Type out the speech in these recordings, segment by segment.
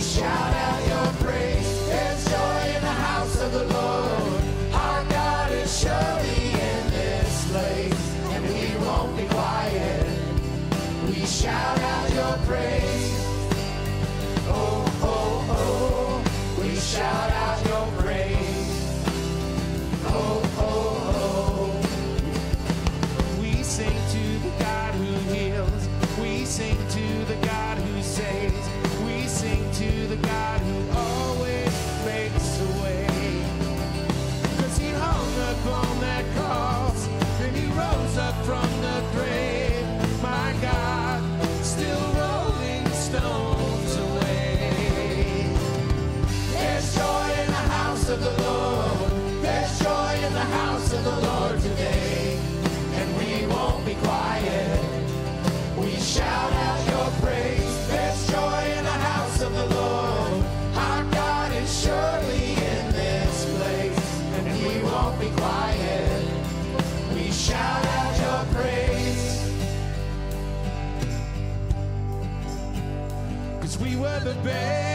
shout out your praise. We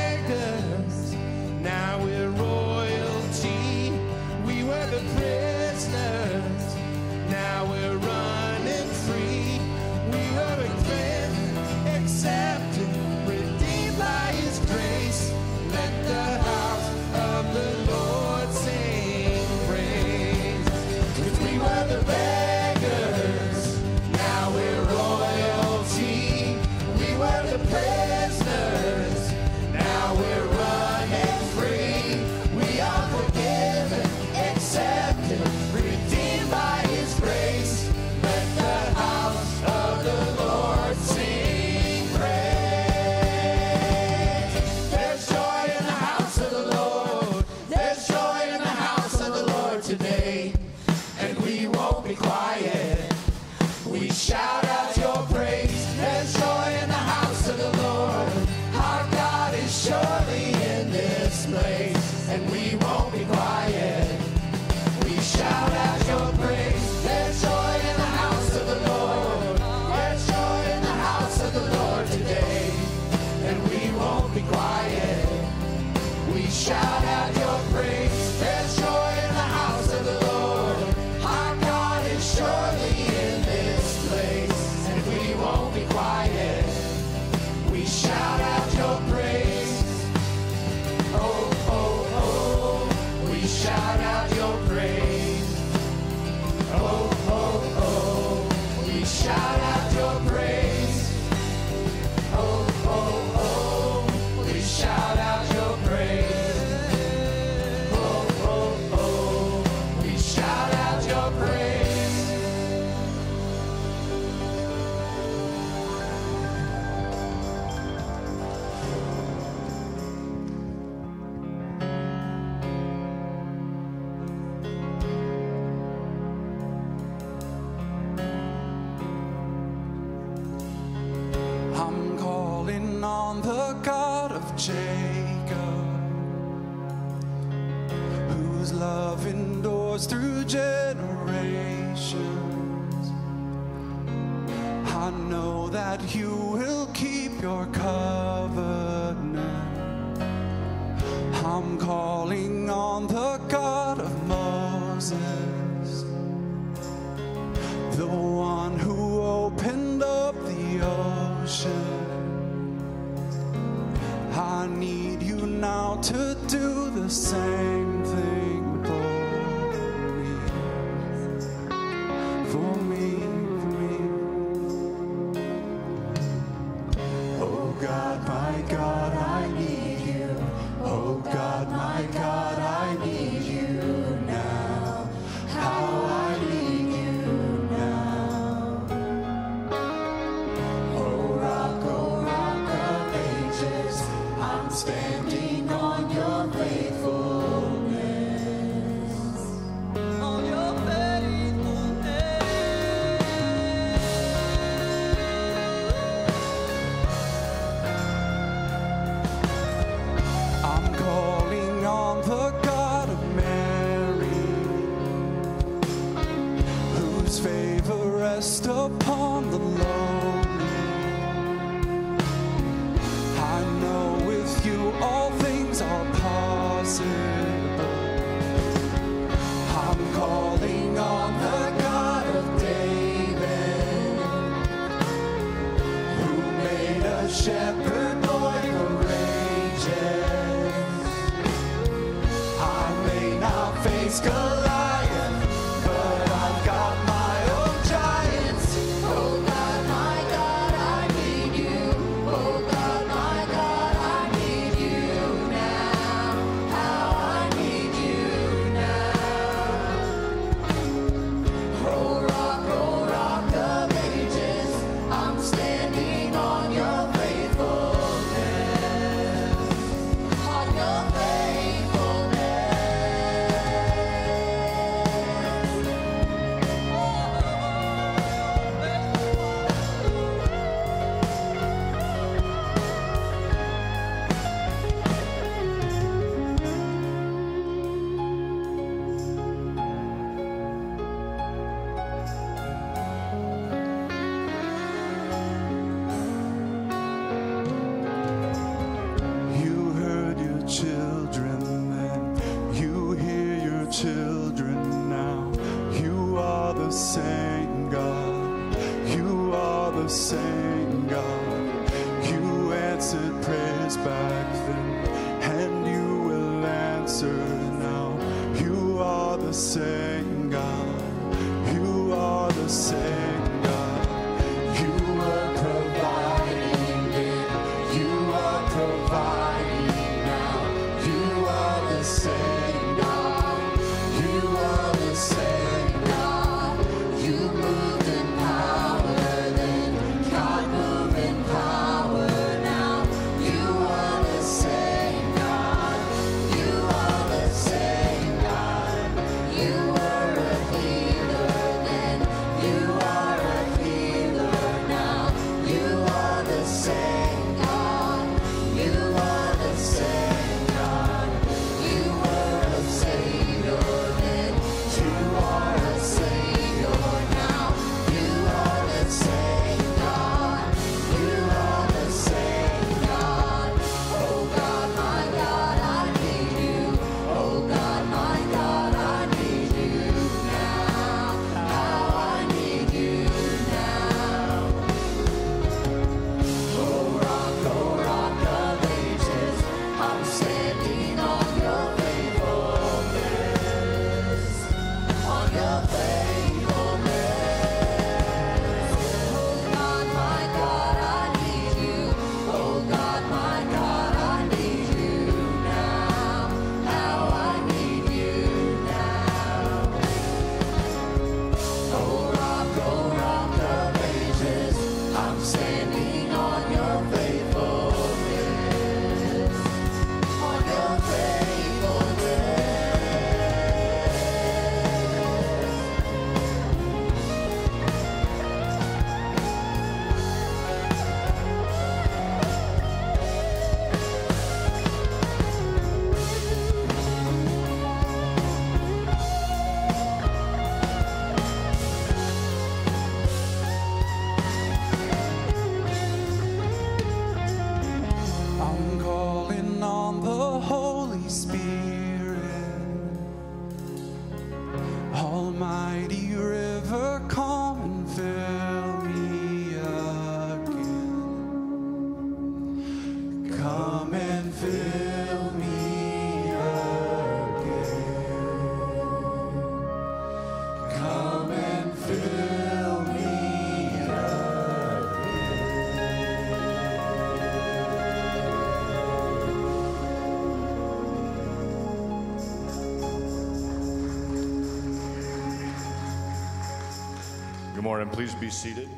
morning. Please be seated.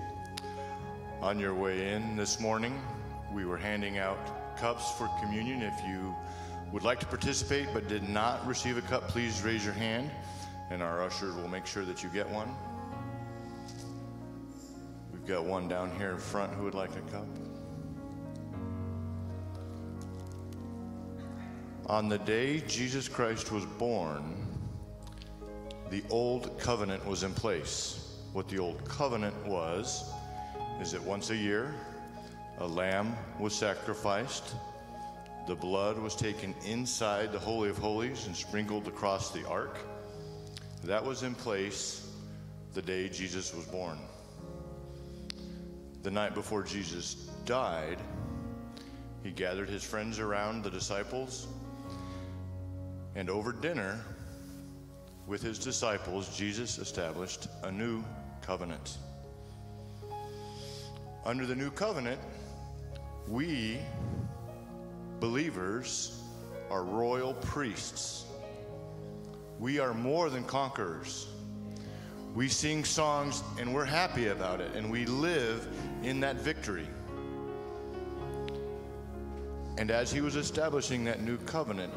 On your way in this morning, we were handing out cups for communion. If you would like to participate but did not receive a cup, please raise your hand, and our ushers will make sure that you get one. We've got one down here in front who would like a cup. On the day Jesus Christ was born, the old covenant was in place. What the old covenant was is that once a year a lamb was sacrificed, the blood was taken inside the Holy of Holies and sprinkled across the ark. That was in place the day Jesus was born. The night before Jesus died, he gathered his friends around the disciples, and over dinner with his disciples, Jesus established a new covenant. Under the new covenant, we believers are royal priests. We are more than conquerors. We sing songs and we're happy about it, and we live in that victory. And as he was establishing that new covenant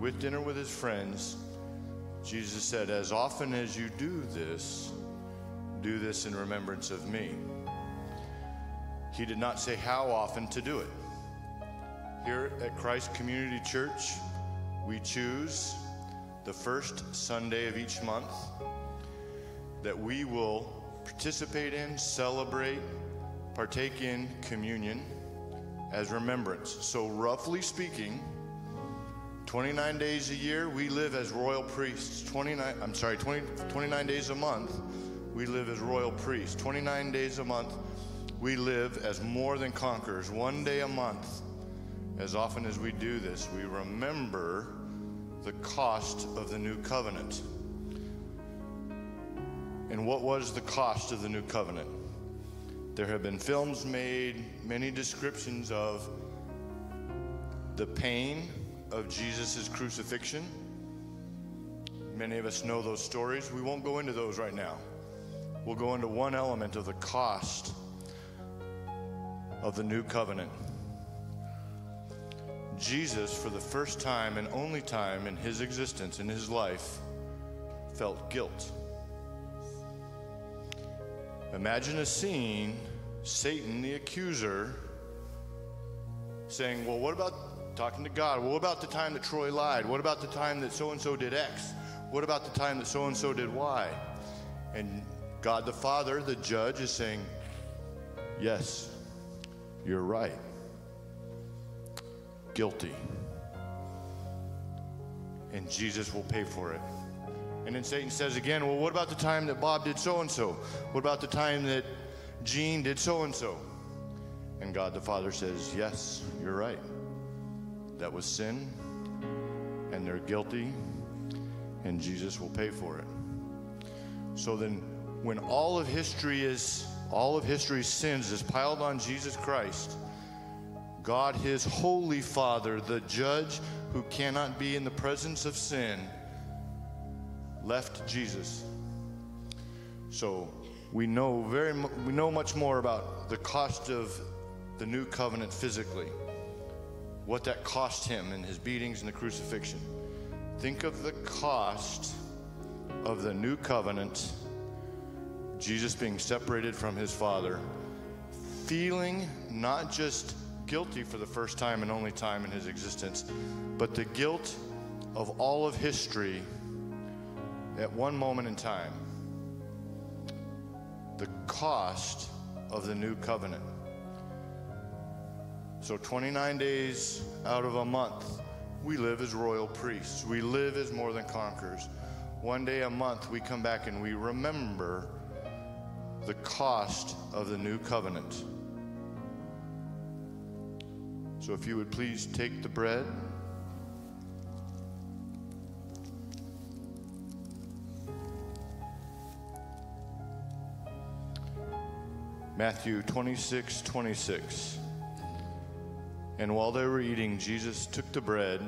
with dinner with his friends, Jesus said, As often as you do this, do this in remembrance of me. He did not say how often to do it. Here at Christ Community Church, we choose the first Sunday of each month that we will participate in, celebrate, partake in communion as remembrance. So, roughly speaking, 29 days a year, we live as royal priests. 29, I'm sorry, 20, 29 days a month, we live as royal priests. 29 days a month, we live as more than conquerors. One day a month, as often as we do this, we remember the cost of the new covenant. And what was the cost of the new covenant? There have been films made, many descriptions of the pain of Jesus' crucifixion. Many of us know those stories. We won't go into those right now. We'll go into one element of the cost of the new covenant. Jesus, for the first time and only time in his existence, in his life, felt guilt. Imagine a scene Satan, the accuser, saying, Well, what about talking to God? Well, what about the time that Troy lied? What about the time that so and so did X? What about the time that so and so did Y? And God the Father, the judge, is saying, Yes, you're right. Guilty. And Jesus will pay for it. And then Satan says again, Well, what about the time that Bob did so and so? What about the time that Gene did so and so? And God the Father says, Yes, you're right. That was sin, and they're guilty, and Jesus will pay for it. So then, when all of history is, all of history's sins is piled on Jesus Christ, God, his holy Father, the judge who cannot be in the presence of sin, left Jesus. So we know very we know much more about the cost of the new covenant physically. What that cost him in his beatings and the crucifixion. Think of the cost of the new covenant, Jesus being separated from his Father, feeling not just guilty for the first time and only time in his existence, but the guilt of all of history at one moment in time. The cost of the new covenant. So 29 days out of a month, we live as royal priests. We live as more than conquerors. One day a month, we come back and we remember the cost of the new covenant. So if you would please take the bread. Matthew 26, 26. And while they were eating, Jesus took the bread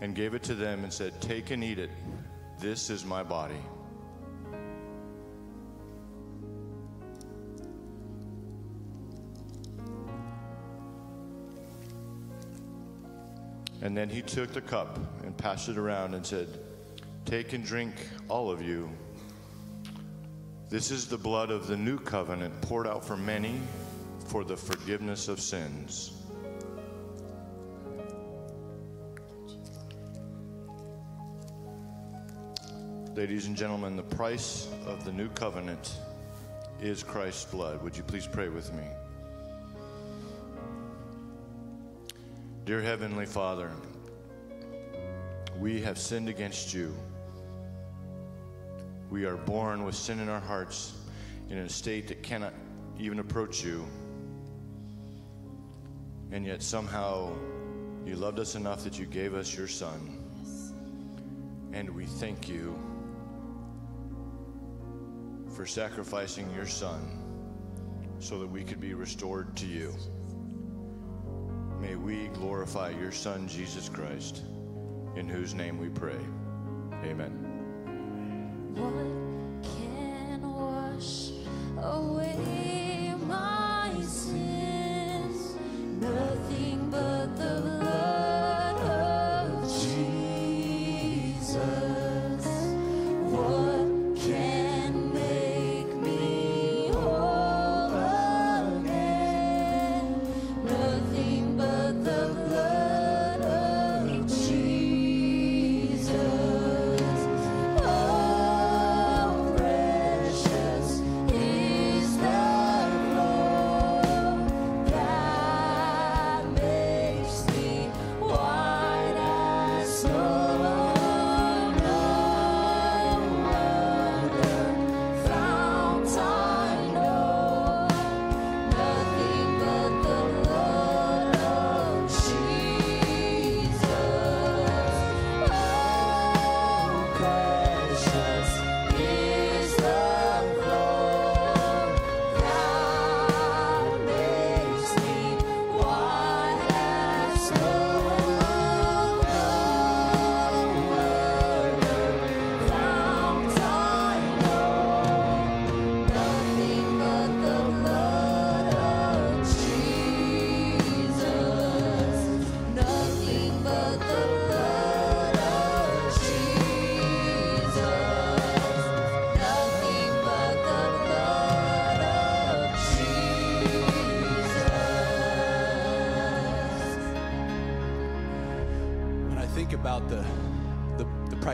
and gave it to them and said, Take and eat it. This is my body. And then he took the cup and passed it around and said, Take and drink, all of you. This is the blood of the new covenant poured out for many for the forgiveness of sins. Ladies and gentlemen, the price of the new covenant is Christ's blood. Would you please pray with me? Dear Heavenly Father, we have sinned against you. We are born with sin in our hearts in a state that cannot even approach you. And yet somehow you loved us enough that you gave us your Son. And we thank you for sacrificing your Son so that we could be restored to you. May we glorify your Son, Jesus Christ, in whose name we pray. Amen. What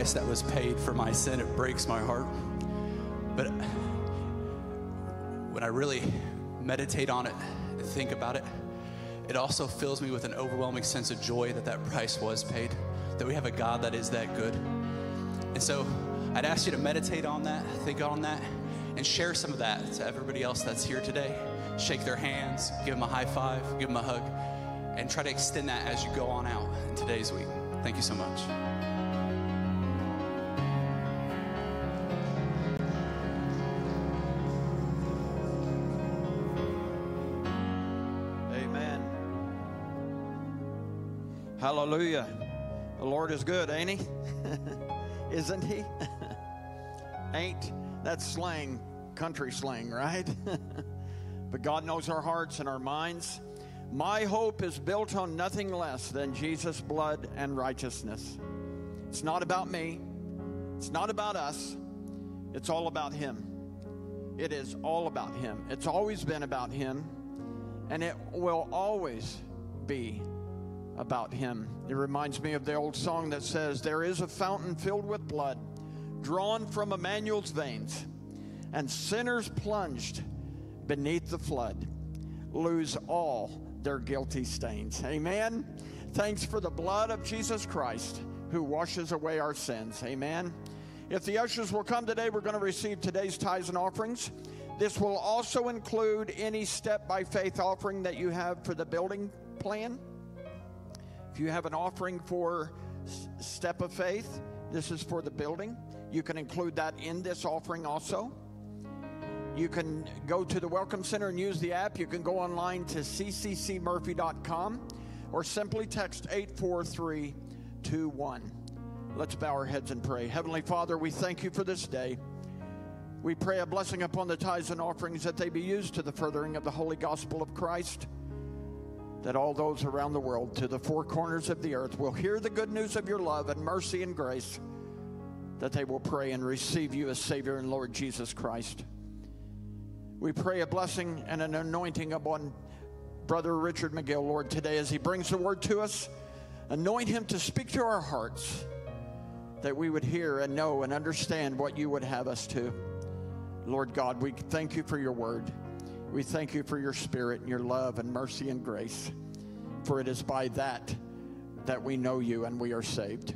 price that was paid for my sin, it breaks my heart. But when I really meditate on it and think about it, it also fills me with an overwhelming sense of joy that that price was paid, that we have a God that is that good. And so I'd ask you to meditate on that, think on that, and share some of that to everybody else that's here today. Shake their hands, give them a high five, give them a hug, and try to extend that as you go on out in today's week. Thank you so much. Hallelujah. The Lord is good, ain't he? Isn't he? ain't that slang, country slang, right? but God knows our hearts and our minds. My hope is built on nothing less than Jesus' blood and righteousness. It's not about me. It's not about us. It's all about him. It is all about him. It's always been about him and it will always be about him. It reminds me of the old song that says, There is a fountain filled with blood, drawn from Emmanuel's veins, and sinners plunged beneath the flood lose all their guilty stains. Amen. Thanks for the blood of Jesus Christ who washes away our sins. Amen. If the ushers will come today, we're going to receive today's tithes and offerings. This will also include any step by faith offering that you have for the building plan. If you have an offering for step of faith, this is for the building. You can include that in this offering also. You can go to the Welcome Center and use the app. You can go online to cccmurphy.com or simply text 84321. Let's bow our heads and pray. Heavenly Father, we thank you for this day. We pray a blessing upon the tithes and offerings that they be used to the furthering of the holy gospel of Christ, that all those around the world, to the four corners of the earth, will hear the good news of your love and mercy and grace, that they will pray and receive you as Savior and Lord Jesus Christ. We pray a blessing and an anointing upon Brother Richard McGill, Lord, today as he brings the word to us. Anoint him to speak to our hearts that we would hear and know and understand what you would have us to. Lord God, we thank you for your word. We thank you for your spirit and your love and mercy and grace. For it is by that that we know you and we are saved.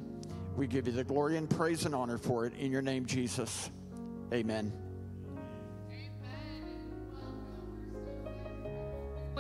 We give you the glory and praise and honor for it. In your name, Jesus. Amen.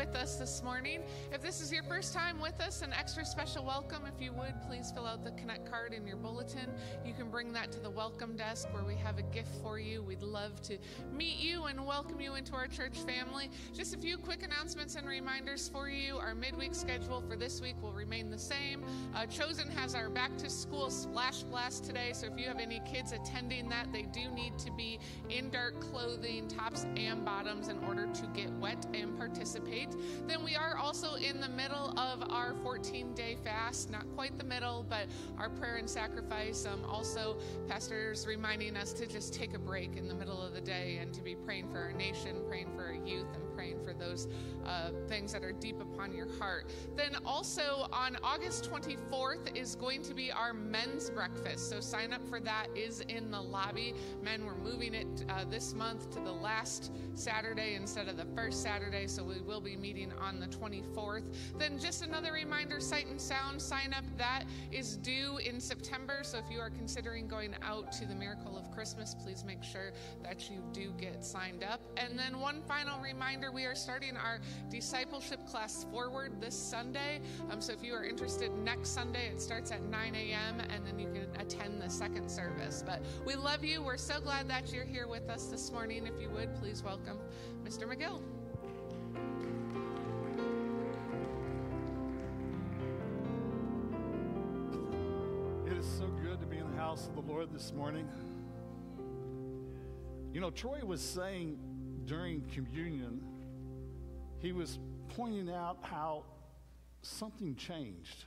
With us this morning. If this is your first time with us, an extra special welcome. If you would, please fill out the Connect card in your bulletin. You can bring that to the welcome desk where we have a gift for you. We'd love to meet you and welcome you into our church family. Just a few quick announcements and reminders for you. Our midweek schedule for this week will remain the same. Uh, Chosen has our back to school splash blast today, so if you have any kids attending that, they do need to be in dark clothing, tops and bottoms, in order to get wet and participate. Then we are also in the middle of our 14 day fast, not quite the middle, but our prayer and sacrifice. Um, also, pastors reminding us to just take a break in the middle of the day and to be praying for our nation, praying for our youth, and praying for those uh, things that are deep upon your heart. Then also on August 24th is going to be our men's breakfast. So sign up for that is in the lobby. Men, we're moving it uh, this month to the last Saturday instead of the first Saturday. So we will be meeting on the 24th. Then just another reminder, Sight and Sound sign up that is due in September. So if you are considering going out to the Miracle of Christmas, please make sure that you do get signed up. And then one final reminder, we are starting our discipleship class forward this Sunday. Um, so if you are interested, next Sunday it starts at 9 a.m. and then you can attend the second service. But we love you. We're so glad that you're here with us this morning. If you would, please welcome Mr. McGill. Is so good to be in the house of the Lord this morning. You know, Troy was saying during communion, he was pointing out how something changed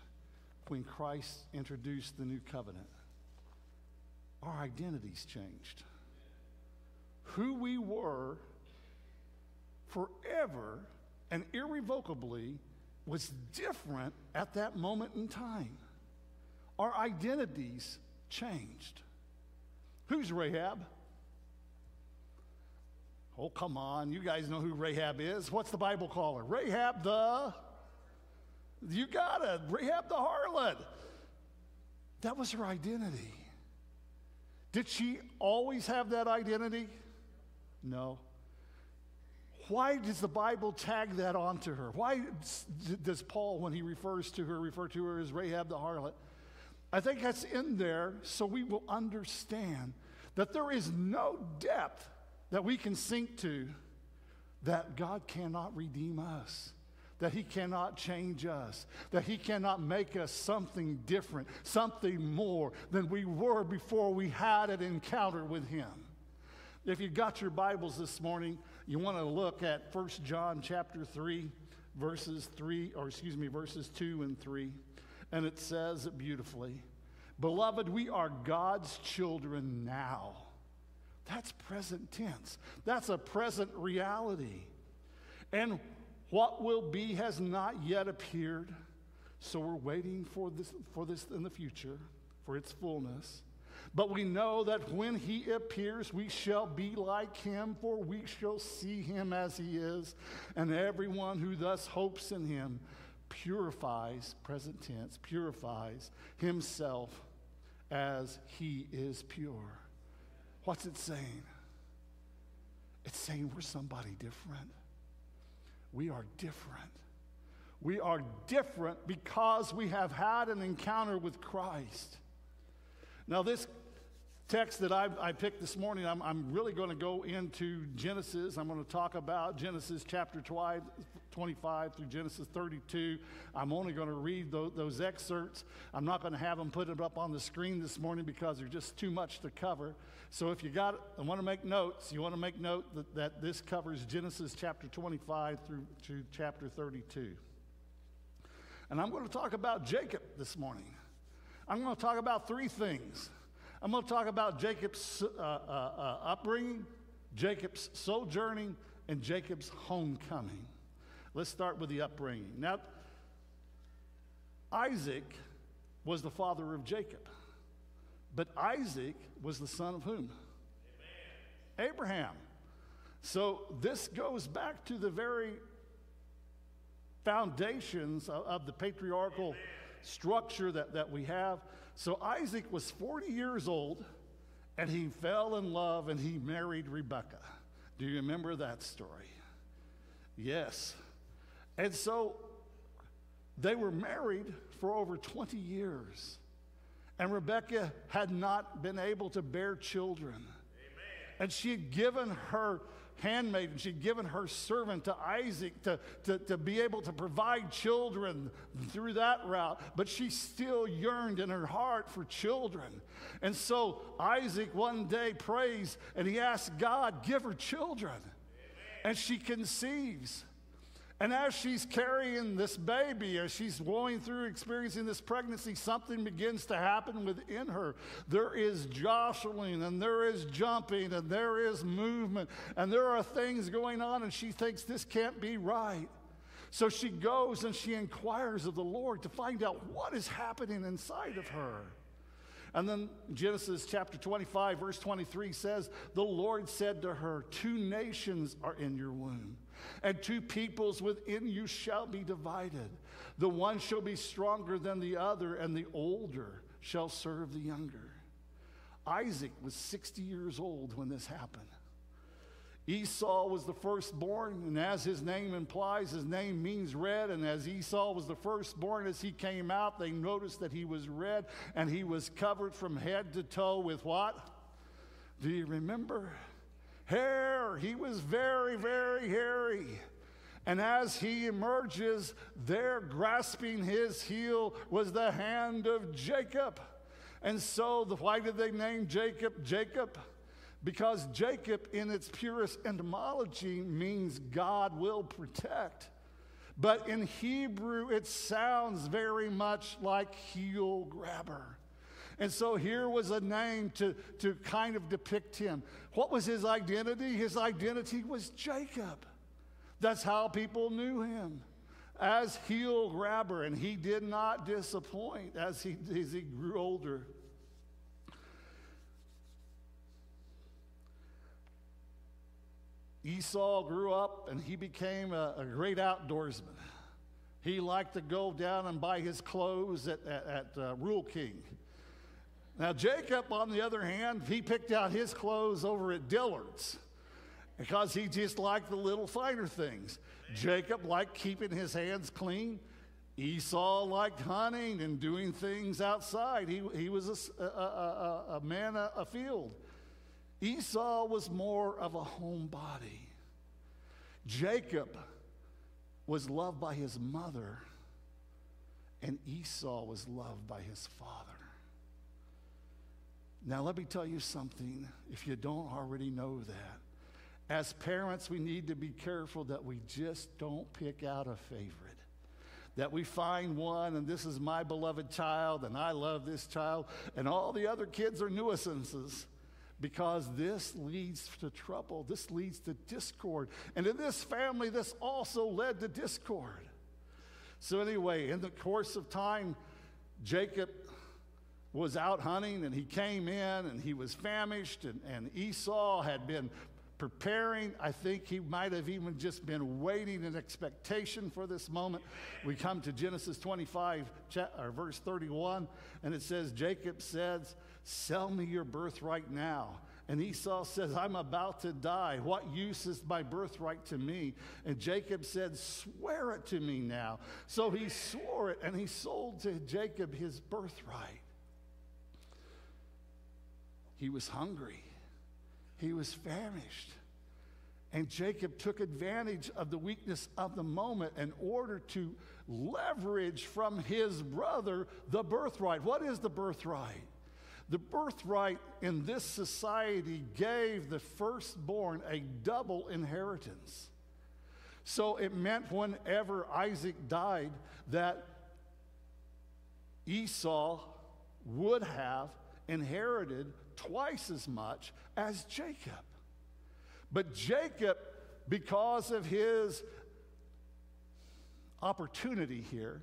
when Christ introduced the new covenant. Our identities changed. Who we were forever and irrevocably was different at that moment in time our identities changed. Who's Rahab? Oh, come on. You guys know who Rahab is. What's the Bible call her? Rahab the. You got it. Rahab the harlot. That was her identity. Did she always have that identity? No. Why does the Bible tag that onto her? Why does Paul, when he refers to her, refer to her as Rahab the harlot? I think that's in there so we will understand that there is no depth that we can sink to that God cannot redeem us, that He cannot change us, that He cannot make us something different, something more than we were before we had an encounter with Him. If you got your Bibles this morning, you want to look at 1 John chapter 3, verses 3, or excuse me, verses 2 and 3 and it says beautifully Beloved, we are God's children now. That's present tense, that's a present reality. And what will be has not yet appeared. So we're waiting for this, for this in the future, for its fullness. But we know that when he appears, we shall be like him, for we shall see him as he is. And everyone who thus hopes in him purifies, present tense, purifies himself as he is pure. What's it saying? It's saying we're somebody different. We are different. We are different because we have had an encounter with Christ. Now, this text that I, I picked this morning, I'm, I'm really going to go into Genesis. I'm going to talk about Genesis chapter 12, 25 through Genesis 32. I'm only going to read those, those excerpts. I'm not going to have them put it up on the screen this morning because there's just too much to cover. So if you got, I want to make notes. You want to make note that, that this covers Genesis chapter 25 through to chapter 32. And I'm going to talk about Jacob this morning. I'm going to talk about three things. I'm going to talk about Jacob's uh, uh, uh, upbringing, Jacob's sojourning, and Jacob's homecoming. Let's start with the upbringing. Now, Isaac was the father of Jacob. But Isaac was the son of whom? Abraham. So this goes back to the very foundations of, of the patriarchal structure that, that we have. So Isaac was 40 years old and he fell in love and he married Rebekah. Do you remember that story? Yes. And so they were married for over 20 years. And Rebekah had not been able to bear children. And she had given her handmaiden, she'd given her servant to Isaac to, to, to be able to provide children through that route. But she still yearned in her heart for children. And so Isaac one day prays and he asks God, give her children. And she conceives. And as she's carrying this baby, as she's going through experiencing this pregnancy, something begins to happen within her. There is jostling, and there is jumping, and there is movement, and there are things going on, and she thinks this can't be right. So she goes and she inquires of the Lord to find out what is happening inside of her. And then Genesis chapter 25, verse 23 says, The Lord said to her, Two nations are in your womb, and two peoples within you shall be divided. The one shall be stronger than the other, and the older shall serve the younger. Isaac was 60 years old when this happened. Esau was the firstborn, and as his name implies, his name means red. And as Esau was the firstborn, as he came out, they noticed that he was red and he was covered from head to toe with what? Do you remember? Hair. He was very, very hairy. And as he emerges, there grasping his heel was the hand of Jacob. And so, why did they name Jacob Jacob? Because Jacob, in its purest etymology, means God will protect. But in Hebrew, it sounds very much like heel grabber. And so here was a name to, to kind of depict him. What was his identity? His identity was Jacob. That's how people knew him as heel grabber, and he did not disappoint as he, as he grew older. Esau grew up and he became a, a great outdoorsman. He liked to go down and buy his clothes at, at, at uh, Rural King. Now, Jacob, on the other hand, he picked out his clothes over at Dillard's because he just liked the little finer things. Jacob liked keeping his hands clean. Esau liked hunting and doing things outside. He, he was a, a, a, a man afield. Esau was more of a homebody. Jacob was loved by his mother, and Esau was loved by his father. Now, let me tell you something if you don't already know that. As parents, we need to be careful that we just don't pick out a favorite. That we find one, and this is my beloved child, and I love this child, and all the other kids are nuisances because this leads to trouble. This leads to discord. And in this family, this also led to discord. So, anyway, in the course of time, Jacob was out hunting and he came in and he was famished, and, and Esau had been preparing. I think he might have even just been waiting in expectation for this moment. We come to Genesis 25, or verse 31, and it says, Jacob says, Sell me your birthright now. And Esau says, I'm about to die. What use is my birthright to me? And Jacob said, Swear it to me now. So he swore it, and he sold to Jacob his birthright. He was hungry, he was famished. And Jacob took advantage of the weakness of the moment in order to leverage from his brother the birthright. What is the birthright? The birthright in this society gave the firstborn a double inheritance. So it meant whenever Isaac died that Esau would have inherited twice as much as Jacob. But Jacob, because of his opportunity here,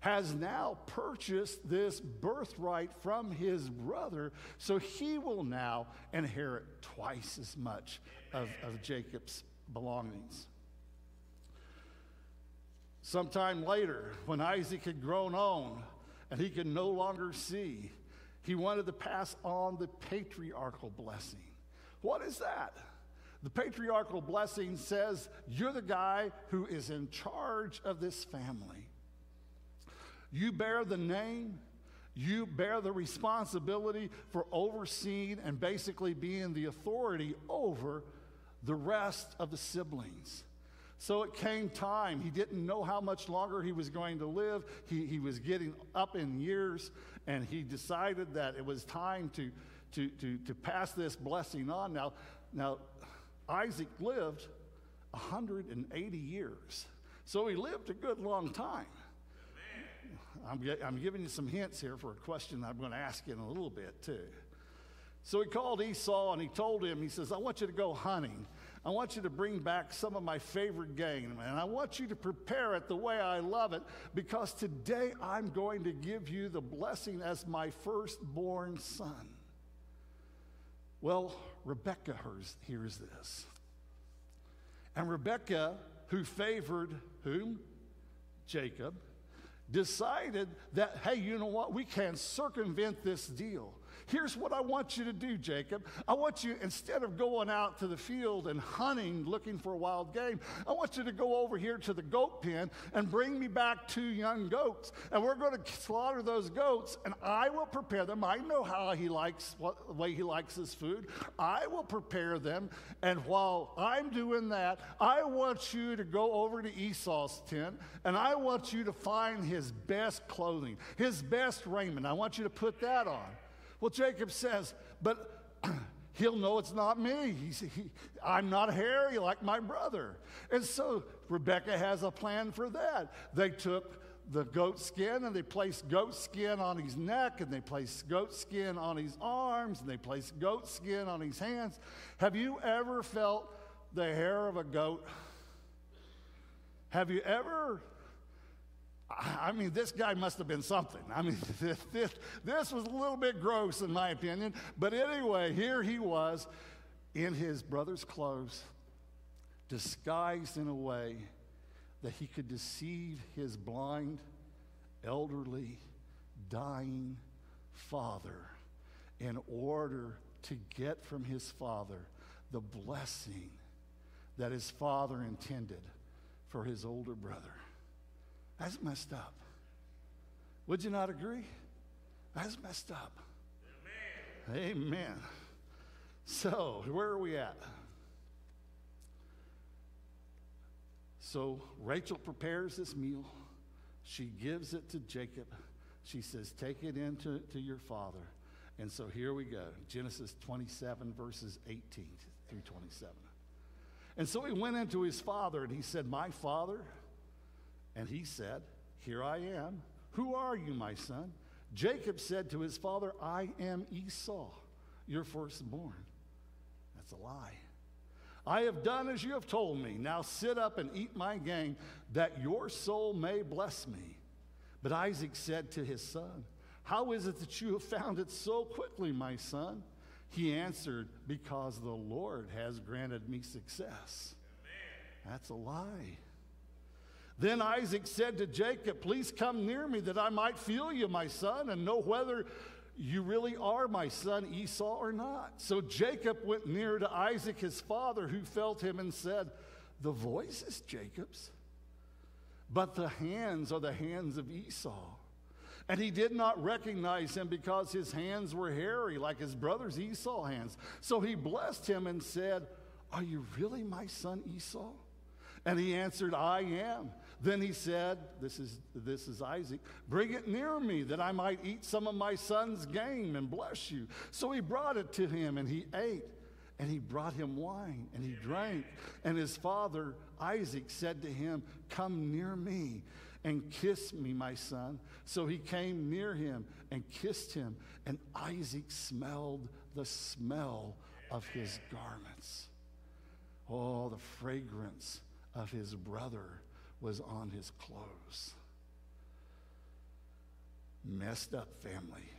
has now purchased this birthright from his brother, so he will now inherit twice as much of, of Jacob's belongings. Sometime later, when Isaac had grown on and he could no longer see, he wanted to pass on the patriarchal blessing. What is that? The patriarchal blessing says you're the guy who is in charge of this family. You bear the name, you bear the responsibility for overseeing and basically being the authority over the rest of the siblings. So it came time. He didn't know how much longer he was going to live. He, he was getting up in years, and he decided that it was time to, to, to, to pass this blessing on. Now, now, Isaac lived 180 years. So he lived a good long time. I'm, I'm giving you some hints here for a question I'm going to ask you in a little bit, too. So he called Esau and he told him, he says, I want you to go hunting. I want you to bring back some of my favorite game, and I want you to prepare it the way I love it, because today I'm going to give you the blessing as my firstborn son. Well, Rebecca hears, hears this. And Rebecca, who favored whom? Jacob, decided that, hey, you know what? We can circumvent this deal. Here's what I want you to do, Jacob. I want you, instead of going out to the field and hunting, looking for wild game, I want you to go over here to the goat pen and bring me back two young goats. And we're going to slaughter those goats, and I will prepare them. I know how he likes, what the way he likes his food. I will prepare them. And while I'm doing that, I want you to go over to Esau's tent, and I want you to find his best clothing, his best raiment. I want you to put that on. Well, Jacob says, but he'll know it's not me. He, I'm not hairy like my brother. And so Rebecca has a plan for that. They took the goat skin and they placed goat skin on his neck and they placed goat skin on his arms and they placed goat skin on his hands. Have you ever felt the hair of a goat? Have you ever I mean, this guy must have been something. I mean, this, this, this, was a little bit gross, in my opinion. But anyway, here he was in his brother's clothes, disguised in a way that he could deceive his blind, elderly, dying father in order to get from his father the blessing that his father intended for his older brother. That's messed up. Would you not agree? That's messed up. Amen. Amen. So, where are we at? So, Rachel prepares this meal. She gives it to Jacob. She says, Take it in to, to your father. And so here we go Genesis 27, verses 18 through 27. And so he went into his father and he said, My father. And he said, Here I am. Who are you, my son? Jacob said to his father, I am Esau, your firstborn. That's a lie. I have done as you have told me. Now sit up and eat my game, that your soul may bless me. But Isaac said to his son, How is it that you have found it so quickly, my son? He answered, Because the Lord has granted me success. That's a lie. Then Isaac said to Jacob, Please come near me that I might feel you, my son, and know whether you really are my son Esau or not. So Jacob went near to Isaac, his father, who felt him and said, The voice is Jacob's, but the hands are the hands of Esau. And he did not recognize him because his hands were hairy, like his brother's Esau hands. So he blessed him and said, Are you really my son Esau? And he answered, I am. Then he said, this is, this is Isaac, bring it near me that I might eat some of my son's game and bless you. So he brought it to him and he ate. And he brought him wine and he drank. And his father, Isaac, said to him, Come near me and kiss me, my son. So he came near him and kissed him. And Isaac smelled the smell of his garments. Oh, the fragrance of his brother was on his clothes. Messed up family.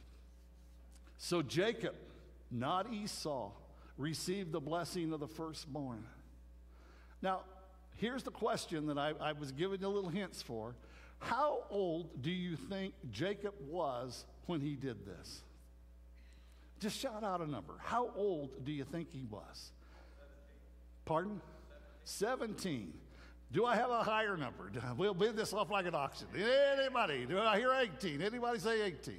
So Jacob, not Esau, received the blessing of the firstborn. Now, here's the question that I, I was giving you little hints for. How old do you think Jacob was when he did this? Just shout out a number. How old do you think he was? Pardon? 17. Do I have a higher number? We'll bid this off like an auction. Anybody? Do I hear 18? Anybody say 18?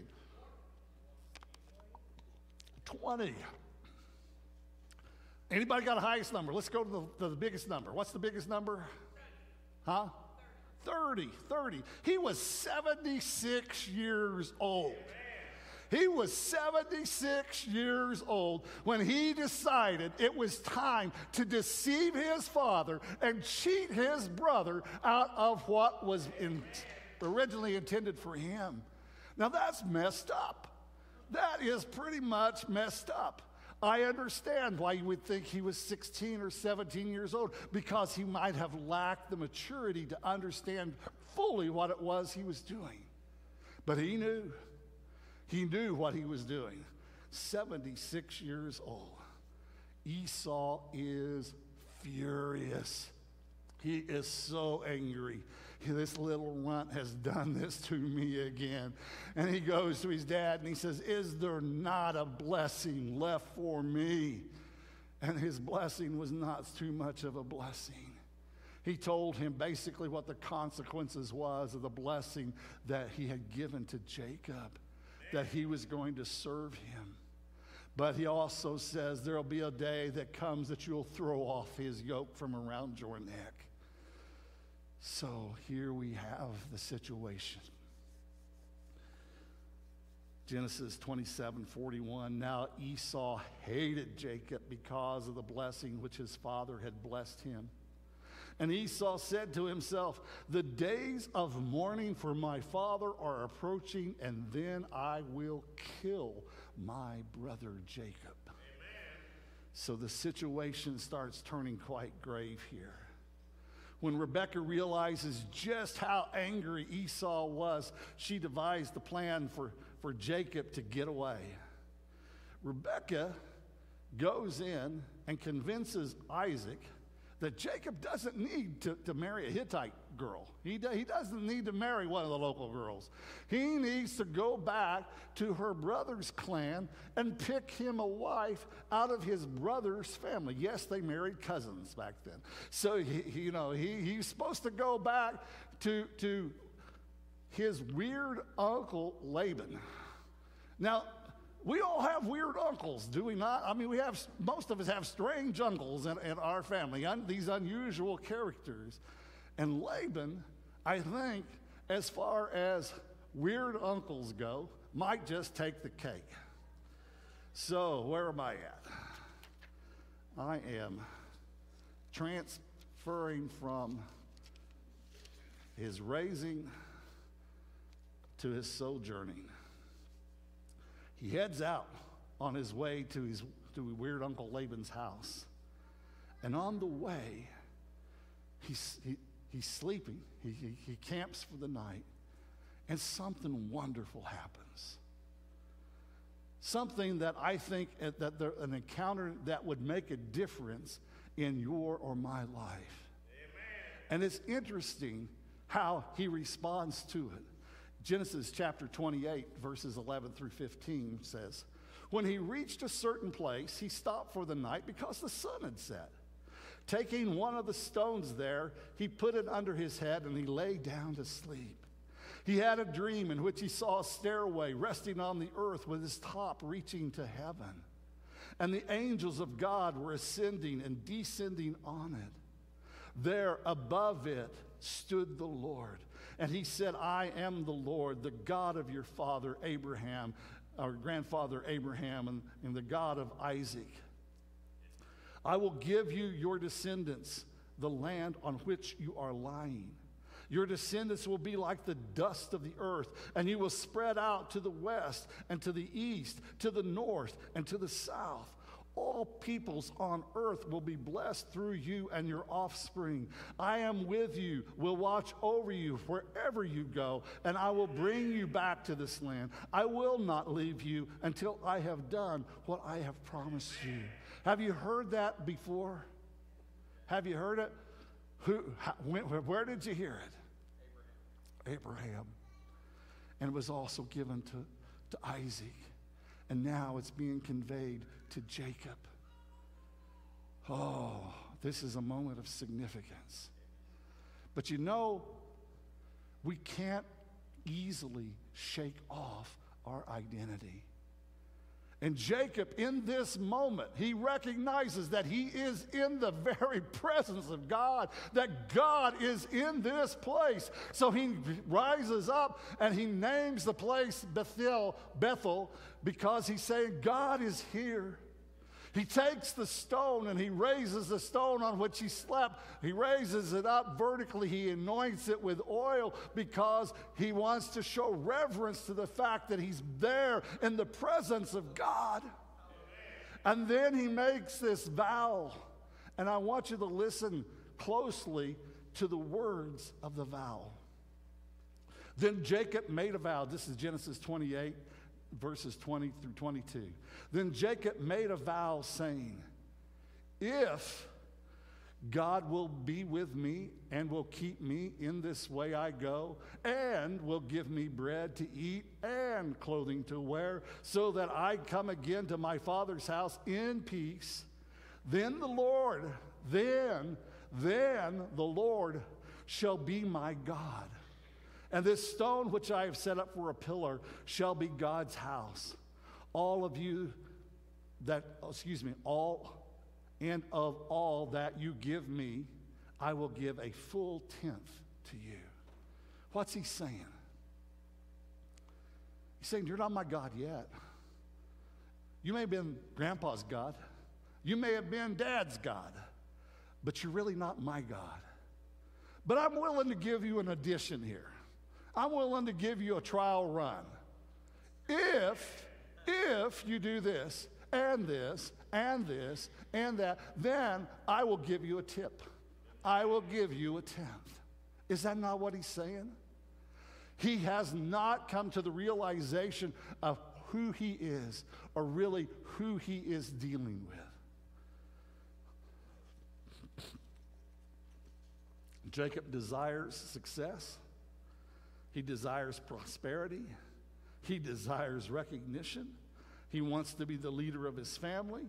20. Anybody got a highest number? Let's go to the, to the biggest number. What's the biggest number? Huh? 30. 30. He was 76 years old. He was 76 years old when he decided it was time to deceive his father and cheat his brother out of what was in, originally intended for him. Now that's messed up. That is pretty much messed up. I understand why you would think he was 16 or 17 years old because he might have lacked the maturity to understand fully what it was he was doing. But he knew. He knew what he was doing. 76 years old. Esau is furious. He is so angry. This little runt has done this to me again. And he goes to his dad and he says, Is there not a blessing left for me? And his blessing was not too much of a blessing. He told him basically what the consequences was of the blessing that he had given to Jacob, that he was going to serve him. But he also says there'll be a day that comes that you'll throw off his yoke from around your neck. So here we have the situation. Genesis 27 41. Now Esau hated Jacob because of the blessing which his father had blessed him. And Esau said to himself, The days of mourning for my father are approaching, and then I will kill my brother Jacob. So the situation starts turning quite grave here when Rebecca realizes just how angry Esau was, she devised a plan for, for Jacob to get away. Rebecca goes in and convinces Isaac that Jacob doesn't need to, to marry a Hittite girl. He, do, he doesn't need to marry one of the local girls. He needs to go back to her brother's clan and pick him a wife out of his brother's family. Yes, they married cousins back then. So, he, you know, he, he's supposed to go back to, to his weird uncle Laban. Now, we all have weird uncles, do we not? I mean, we have, most of us have strange uncles in, in our family, un, these unusual characters. And Laban, I think, as far as weird uncles go, might just take the cake. So, where am I at? I am transferring from his raising to his sojourning. He heads out on his way to his to weird Uncle Laban's house. And on the way, he's, he, he's sleeping. He, he, he camps for the night. And something wonderful happens. Something that I think uh, that there, an encounter that would make a difference in your or my life. And it's interesting how he responds to it. Genesis chapter 28, verses 11 through 15 says, When he reached a certain place, he stopped for the night because the sun had set. Taking one of the stones there, he put it under his head and he lay down to sleep. He had a dream in which he saw a stairway resting on the earth with its top reaching to heaven. And the angels of God were ascending and descending on it. There above it stood the Lord. And he said, I am the Lord, the God of your father Abraham, our grandfather Abraham, and, and the God of Isaac. I will give you your descendants the land on which you are lying. Your descendants will be like the dust of the earth, and you will spread out to the west and to the east, to the north and to the south. All peoples on earth will be blessed through you and your offspring. I am with you, will watch over you wherever you go, and I will bring you back to this land. I will not leave you until I have done what I have promised you. Have you heard that before? Have you heard it? Who, how, when, where did you hear it? Abraham. Abraham. And it was also given to, to Isaac. And now it's being conveyed to Jacob. Oh, this is a moment of significance. But you know, we can't easily shake off our identity. And Jacob, in this moment, he recognizes that he is in the very presence of God, that God is in this place. So he rises up and he names the place Bethel, Bethel because he's saying, God is here. He takes the stone and he raises the stone on which he slept. He raises it up vertically. He anoints it with oil because he wants to show reverence to the fact that he's there in the presence of God. And then he makes this vow. And I want you to listen closely to the words of the vow. Then Jacob made a vow. This is Genesis 28, verses 20 through 22. Then Jacob made a vow saying, If God will be with me and will keep me in this way I go, and will give me bread to eat and clothing to wear, so that I come again to my father's house in peace. Then the Lord, then, then the Lord shall be my God. And this stone which I have set up for a pillar shall be God's house. All of you that, oh, excuse me, all and of all that you give me, I will give a full tenth to you. What's he saying? He's saying, You're not my God yet. You may have been grandpa's God, you may have been dad's God, but you're really not my God. But I'm willing to give you an addition here. I'm willing to give you a trial run. If, if you do this and this and this and that, then I will give you a tip. I will give you a tenth. Is that not what he's saying? He has not come to the realization of who he is or really who he is dealing with. Jacob desires success. He desires prosperity. He desires recognition. He wants to be the leader of his family.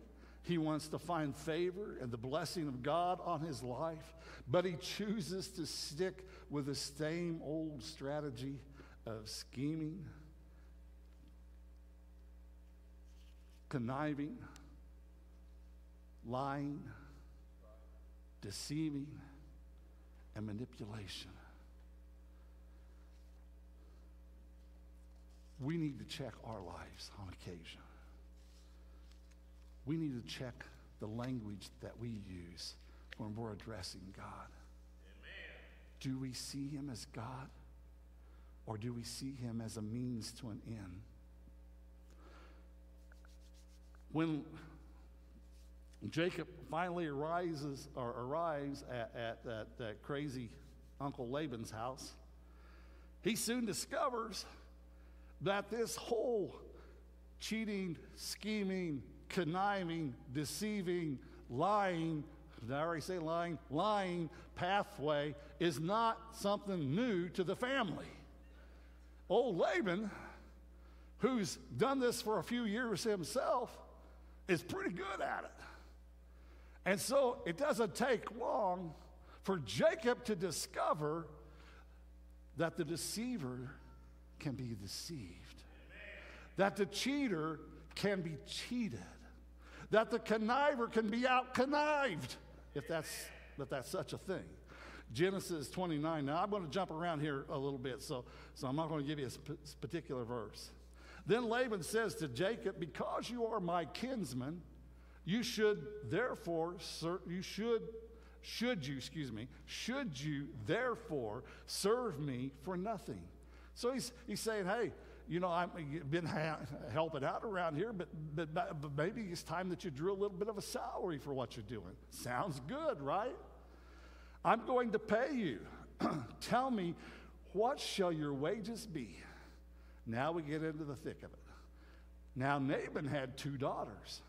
He wants to find favor and the blessing of God on his life. But he chooses to stick with the same old strategy of scheming, conniving, lying, deceiving, and manipulation. We need to check our lives on occasion. We need to check the language that we use when we're addressing God. Do we see him as God or do we see him as a means to an end? When Jacob finally arises or arrives at, at that, that crazy Uncle Laban's house, he soon discovers that this whole cheating, scheming, conniving, deceiving, lying, did I already say lying? Lying pathway is not something new to the family. Old Laban, who's done this for a few years himself, is pretty good at it. And so it doesn't take long for Jacob to discover that the deceiver can be deceived, that the cheater can be cheated, that the conniver can be out connived, if that's, if that's such a thing. Genesis 29. Now, I'm going to jump around here a little bit, so, so I'm not going to give you a particular verse. Then Laban says to Jacob, Because you are my kinsman, you should therefore, ser- you should, should you, excuse me, should you therefore serve me for nothing? So he's, he's saying, Hey, you know, I've been ha- helping out around here, but, but, but maybe it's time that you drew a little bit of a salary for what you're doing. Sounds good, right? I'm going to pay you. Tell me, what shall your wages be? Now we get into the thick of it. Now, Laban had two daughters.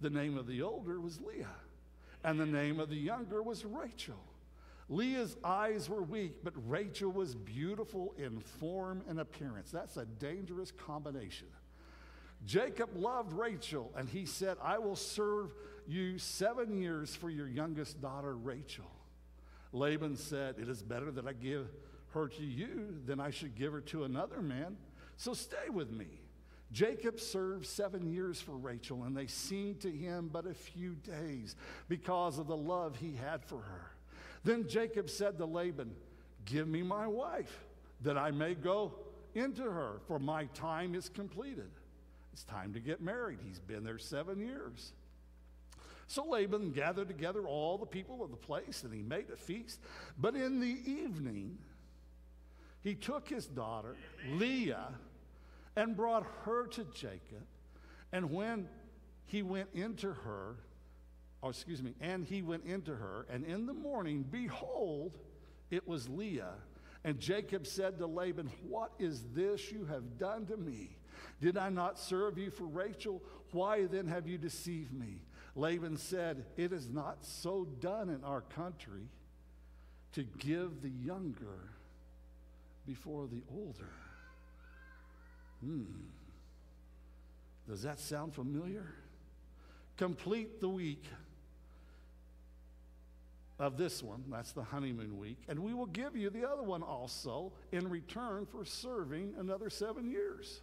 The name of the older was Leah, and the name of the younger was Rachel. Leah's eyes were weak, but Rachel was beautiful in form and appearance. That's a dangerous combination. Jacob loved Rachel, and he said, I will serve you seven years for your youngest daughter, Rachel. Laban said, It is better that I give her to you than I should give her to another man. So stay with me. Jacob served seven years for Rachel, and they seemed to him but a few days because of the love he had for her. Then Jacob said to Laban, Give me my wife, that I may go into her, for my time is completed. It's time to get married. He's been there seven years. So Laban gathered together all the people of the place, and he made a feast. But in the evening, he took his daughter, Leah, and brought her to Jacob. And when he went into her, or excuse me, and he went into her, and in the morning, behold, it was Leah. And Jacob said to Laban, What is this you have done to me? Did I not serve you for Rachel? Why then have you deceived me? Laban said, It is not so done in our country to give the younger before the older. Hmm. Does that sound familiar? Complete the week of this one, that's the honeymoon week, and we will give you the other one also in return for serving another seven years.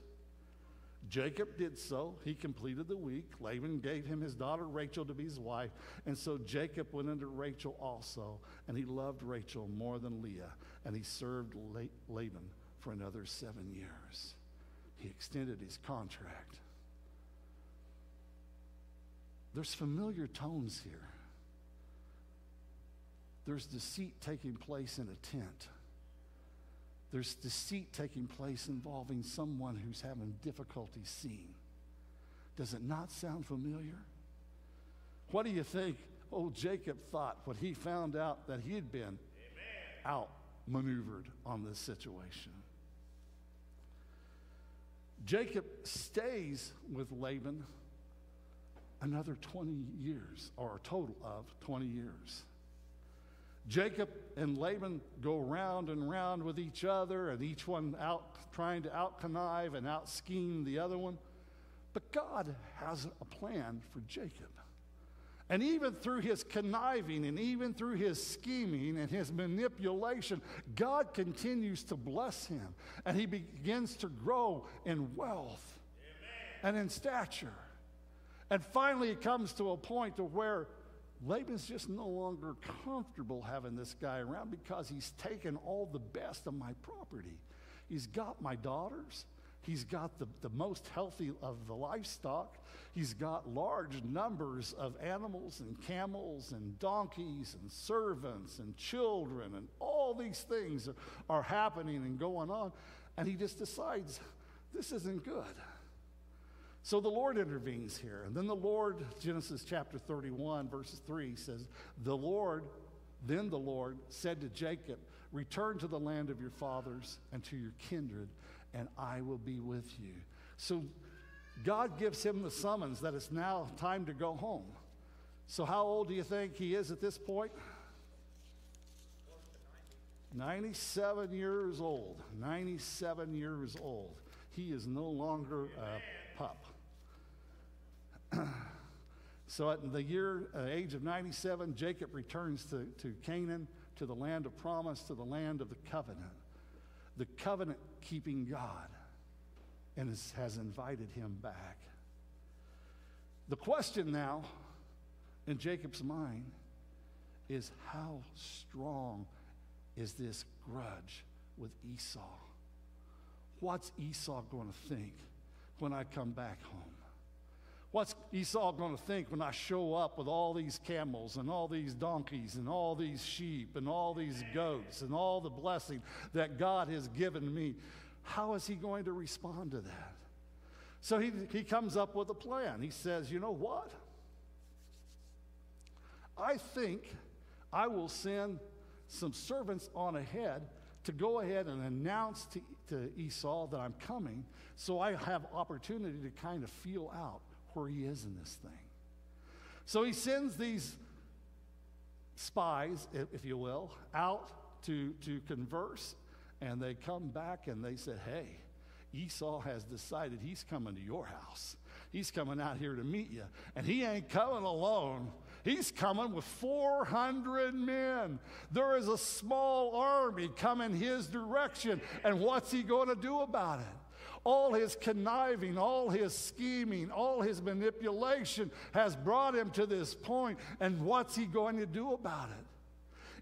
Jacob did so. He completed the week. Laban gave him his daughter Rachel to be his wife. And so Jacob went into Rachel also, and he loved Rachel more than Leah, and he served Laban for another seven years. He extended his contract. There's familiar tones here. There's deceit taking place in a tent. There's deceit taking place involving someone who's having difficulty seeing. Does it not sound familiar? What do you think old Jacob thought when he found out that he had been outmaneuvered on this situation? Jacob stays with Laban another 20 years, or a total of 20 years. Jacob and Laban go round and round with each other, and each one out trying to out connive and out scheme the other one. But God has a plan for Jacob. And even through his conniving and even through his scheming and his manipulation, God continues to bless him. And he begins to grow in wealth and in stature. And finally, it comes to a point to where Laban's just no longer comfortable having this guy around because he's taken all the best of my property. He's got my daughters. He's got the, the most healthy of the livestock. He's got large numbers of animals and camels and donkeys and servants and children, and all these things are, are happening and going on. And he just decides this isn't good. So the Lord intervenes here. And then the Lord, Genesis chapter 31, verses 3 says, The Lord, then the Lord said to Jacob, Return to the land of your fathers and to your kindred, and I will be with you. So God gives him the summons that it's now time to go home. So, how old do you think he is at this point? 97 years old. 97 years old. He is no longer a pup. so at the year, uh, age of 97, Jacob returns to, to Canaan, to the land of promise, to the land of the covenant. The covenant keeping God, and has invited him back. The question now in Jacob's mind is how strong is this grudge with Esau? What's Esau going to think when I come back home? What's Esau going to think when I show up with all these camels and all these donkeys and all these sheep and all these goats and all the blessing that God has given me? how is he going to respond to that? So he, he comes up with a plan. He says, You know what? I think I will send some servants on ahead to go ahead and announce to, to Esau that I'm coming so I have opportunity to kind of feel out where he is in this thing. So he sends these spies, if you will, out to, to converse, and they come back and they said, Hey, Esau has decided he's coming to your house. He's coming out here to meet you. And he ain't coming alone. He's coming with 400 men. There is a small army coming his direction. And what's he going to do about it? All his conniving, all his scheming, all his manipulation has brought him to this point. And what's he going to do about it?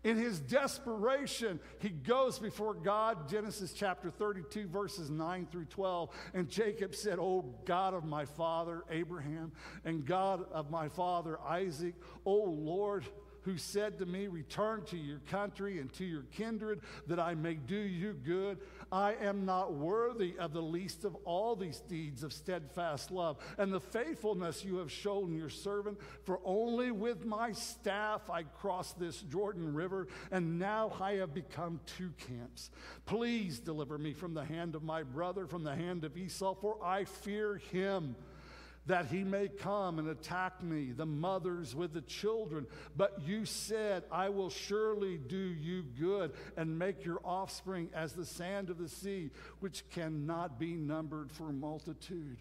In his desperation, he goes before God, Genesis chapter 32, verses 9 through 12. And Jacob said, O God of my father Abraham, and God of my father Isaac, O Lord, who said to me, Return to your country and to your kindred, that I may do you good. I am not worthy of the least of all these deeds of steadfast love and the faithfulness you have shown your servant. For only with my staff I crossed this Jordan River, and now I have become two camps. Please deliver me from the hand of my brother, from the hand of Esau, for I fear him that he may come and attack me, the mothers with the children. But you said, I will surely do you good and make your offspring as the sand of the sea, which cannot be numbered for multitude.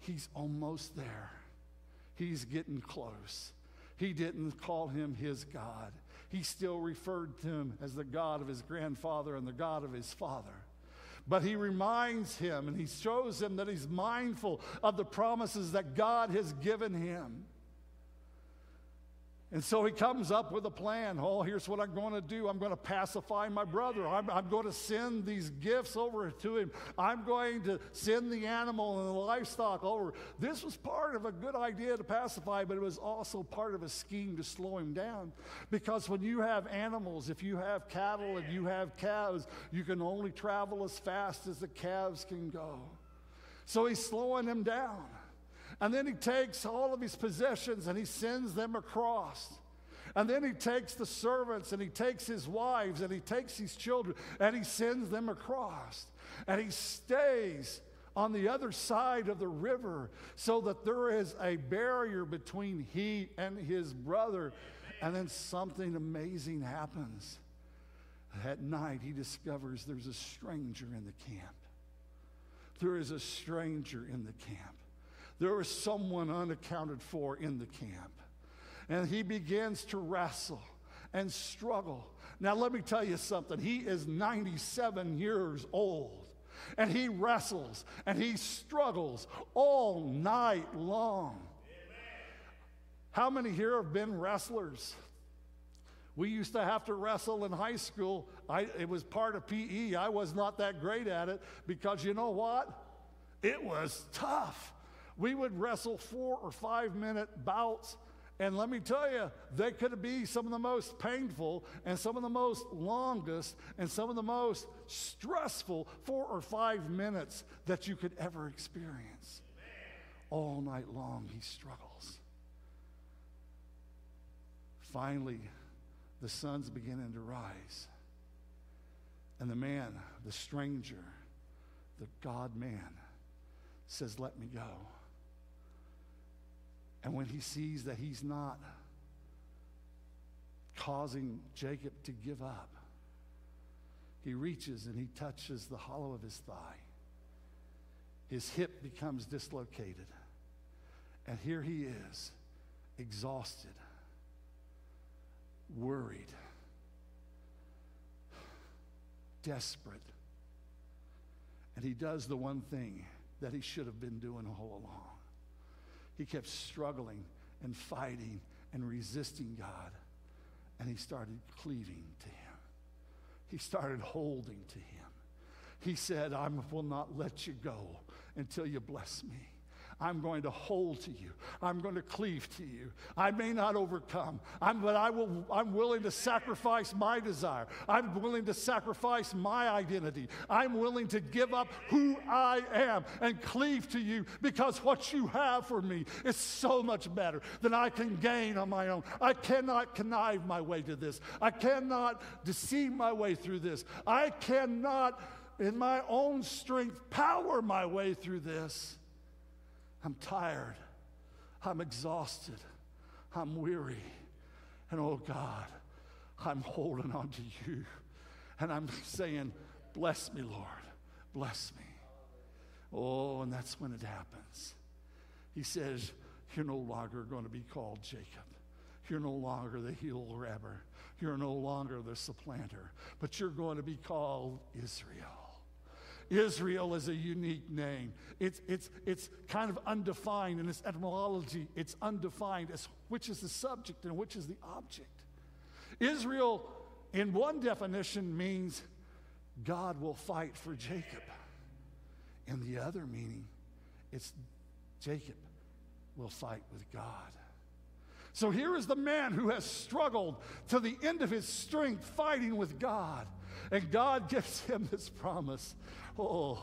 He's almost there. He's getting close. He didn't call him his God. He still referred to him as the God of his grandfather and the God of his father. But he reminds him and he shows him that he's mindful of the promises that God has given him. And so he comes up with a plan. Oh, here's what I'm going to do. I'm going to pacify my brother. I'm, I'm, going to send these gifts over to him. I'm going to send the animal and the livestock over. This was part of a good idea to pacify, but it was also part of a scheme to slow him down. Because when you have animals, if you have cattle and you have calves, you can only travel as fast as the calves can go. So he's slowing him down. And then he takes all of his possessions and he sends them across. And then he takes the servants and he takes his wives and he takes his children and he sends them across. And he stays on the other side of the river so that there is a barrier between he and his brother. And then something amazing happens. At night, he discovers there's a stranger in the camp. There is a stranger in the camp. There is someone unaccounted for in the camp. And he begins to wrestle and struggle. Now, let me tell you something. He is 97 years old. And he wrestles and he struggles all night long. How many here have been wrestlers? We used to have to wrestle in high school. I, it was part of PE. I was not that great at it because you know what? It was tough. We would wrestle four or five minute bouts. And let me tell you, they could be some of the most painful and some of the most longest and some of the most stressful four or five minutes that you could ever experience. All night long, he struggles. Finally, the sun's beginning to rise. And the man, the stranger, the God man, says, Let me go. And when he sees that he's not causing Jacob to give up, he reaches and he touches the hollow of his thigh. His hip becomes dislocated. And here he is, exhausted, worried, desperate. And he does the one thing that he should have been doing all along. He kept struggling and fighting and resisting God. And he started cleaving to him. He started holding to him. He said, I will not let you go until you bless me. I'm going to hold to you. I'm going to cleave to you. I may not overcome, I'm, but I will, I'm willing to sacrifice my desire. I'm willing to sacrifice my identity. I'm willing to give up who I am and cleave to you because what you have for me is so much better than I can gain on my own. I cannot connive my way to this. I cannot deceive my way through this. I cannot, in my own strength, power my way through this. I'm tired. I'm exhausted. I'm weary. And oh God, I'm holding on to you. And I'm saying, Bless me, Lord. Bless me. Oh, and that's when it happens. He says, You're no longer going to be called Jacob. You're no longer the heel grabber. You're no longer the supplanter, but you're going to be called Israel. Israel is a unique name. It's, it's, it's kind of undefined in its etymology. It's undefined as which is the subject and which is the object. Israel, in one definition, means God will fight for Jacob. In the other meaning, it's Jacob will fight with God. So here is the man who has struggled to the end of his strength fighting with God. And God gives him this promise Oh,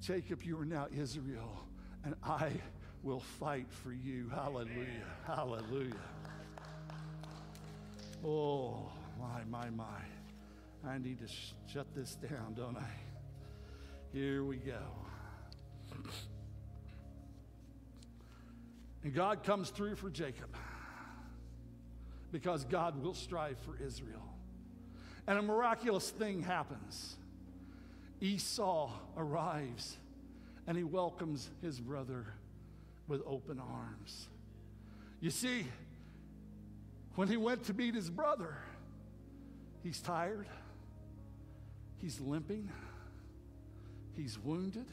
Jacob, you are now Israel, and I will fight for you. Hallelujah. Hallelujah. Oh, my, my, my. I need to sh- shut this down, don't I? Here we go. And God comes through for Jacob because God will strive for Israel. And a miraculous thing happens. Esau arrives and he welcomes his brother with open arms. You see, when he went to meet his brother, he's tired, he's limping, he's wounded,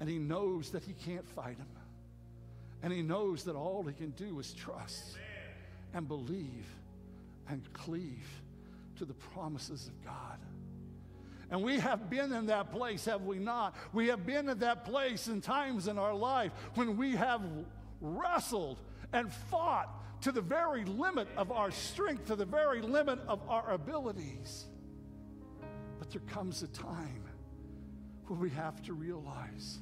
and he knows that he can't fight him. And he knows that all he can do is trust and believe and cleave to the promises of God. And we have been in that place, have we not? We have been in that place in times in our life when we have wrestled and fought to the very limit of our strength, to the very limit of our abilities. But there comes a time when we have to realize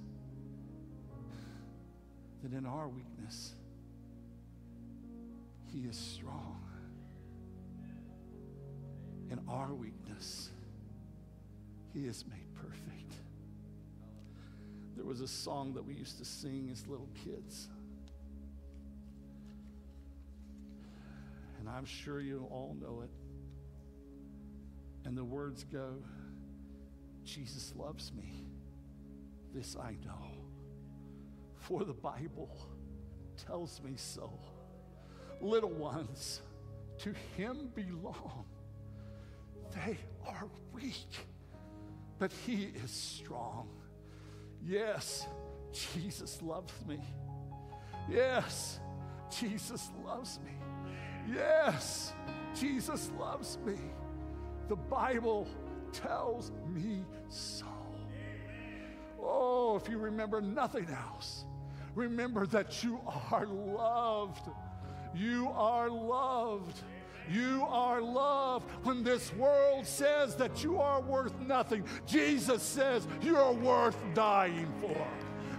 that in our weakness, He is strong. In our weakness, He is made perfect. There was a song that we used to sing as little kids. And I'm sure you all know it. And the words go Jesus loves me. This I know. For the Bible tells me so. Little ones, to him belong. They are weak, but he is strong. Yes, Jesus loves me. Yes, Jesus loves me. Yes, Jesus loves me. The Bible tells me so. Oh, if you remember nothing else, remember that you are loved. You are loved. You are loved. When this world says that you are worth nothing, Jesus says you are worth dying for.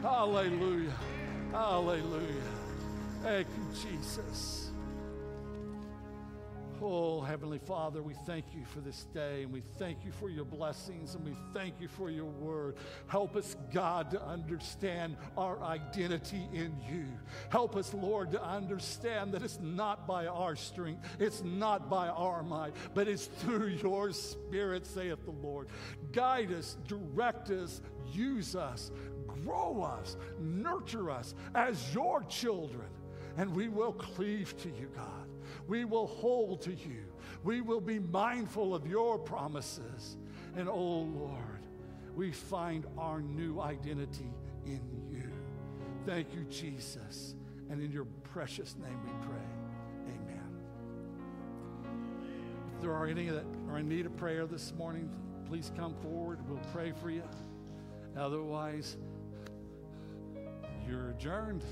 Hallelujah. Hallelujah. Thank you, Jesus. Oh, Heavenly Father, we thank you for this day and we thank you for your blessings and we thank you for your word. Help us, God, to understand our identity in you. Help us, Lord, to understand that it's not by our strength, it's not by our might, but it's through your spirit, saith the Lord. Guide us, direct us, use us, grow us, nurture us as your children, and we will cleave to you, God. We will hold to you. We will be mindful of your promises. And oh Lord, we find our new identity in you. Thank you, Jesus. And in your precious name we pray. Amen. If there are any that are in need of prayer this morning, please come forward. We'll pray for you. Otherwise, You're adjourned.